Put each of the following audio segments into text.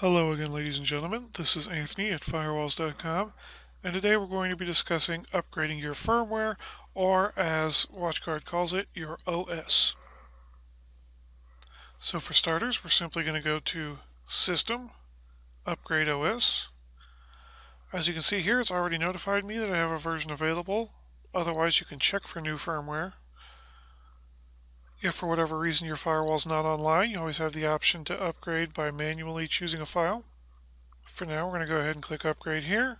Hello again ladies and gentlemen, this is Anthony at firewalls.com and today we're going to be discussing upgrading your firmware or as WatchGuard calls it, your OS. So for starters we're simply going to go to System, Upgrade OS. As you can see here it's already notified me that I have a version available, otherwise you can check for new firmware. If for whatever reason your firewall is not online, you always have the option to upgrade by manually choosing a file. For now, we're going to go ahead and click Upgrade here.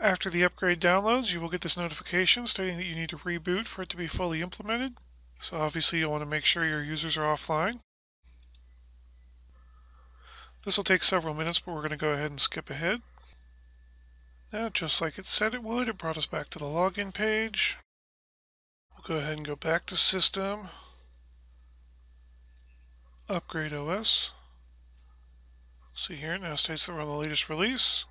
After the upgrade downloads, you will get this notification stating that you need to reboot for it to be fully implemented. So obviously you'll want to make sure your users are offline. This will take several minutes, but we're going to go ahead and skip ahead. Now, just like it said it would, it brought us back to the login page. We'll go ahead and go back to System, Upgrade OS. See here, it now states that we're on the latest release.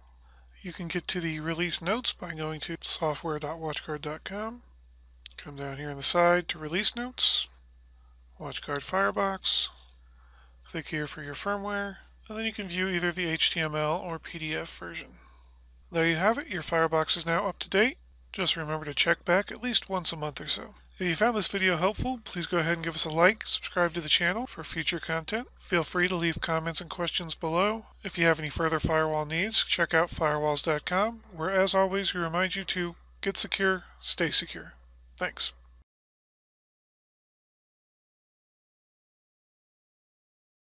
You can get to the release notes by going to software.watchguard.com. Come down here on the side to release notes, WatchGuard Firebox. Click here for your firmware, and then you can view either the HTML or PDF version. There you have it, your Firebox is now up to date. Just remember to check back at least once a month or so. If you found this video helpful, please go ahead and give us a like, subscribe to the channel for future content. Feel free to leave comments and questions below. If you have any further firewall needs, check out firewalls.com, where as always we remind you to get secure, stay secure. Thanks.